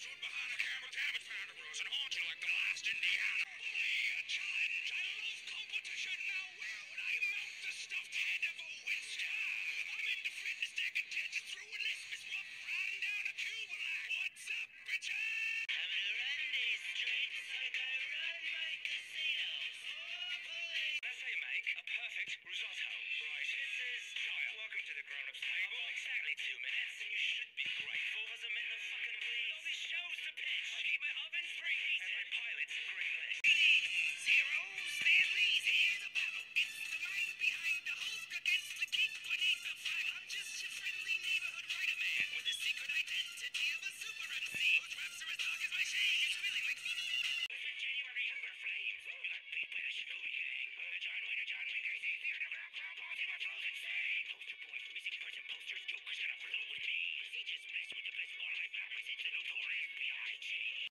Behind a camera, damage found and haunts you like the last Indiana.